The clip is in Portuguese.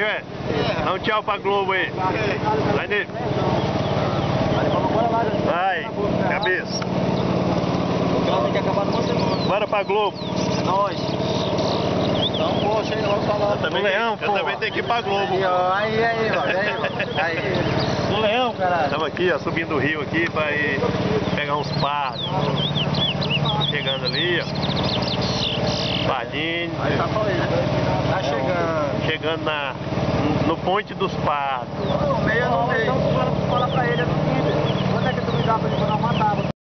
Vai. Dá um tchau pra Globo aí. Vai nele. Vai, cabeça. Tem que acabar. Bora pra Globo. É nóis. Então, poxa, aí, vamos falar. Eu também, Leão, eu também tenho que ir pra Globo. Aí, ó, aí, aí, ó, aí, ó. Aí. Leão, caralho. Estamos aqui, ó, subindo o rio aqui pra ir pegar uns pardos. Chegando ali, ó. Pardinho. Aí tá falando, né? Chegando. Na, no Ponte dos Pardos.